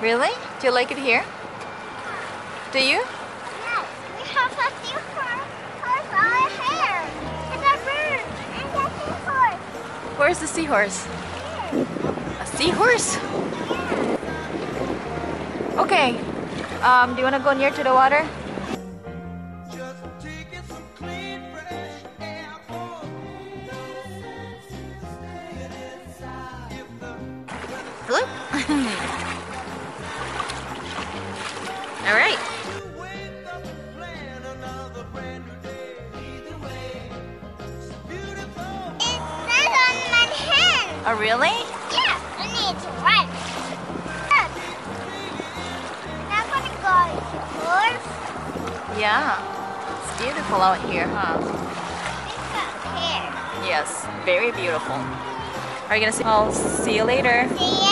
Really? Do you like it here? Do you? Yes, we have a seahorse horse our hair. And a bird. And a seahorse. Where's the seahorse? Here. A seahorse? Okay. Um, do you want to go near to the water? Just taking some clean, fresh air for Hello? my hand. Oh, really? Yeah, to run. Look. Now I'm gonna go horse. Yeah. It's beautiful out here, huh? It's hair. Yes, very beautiful. Are you gonna see? I'll see you later. See you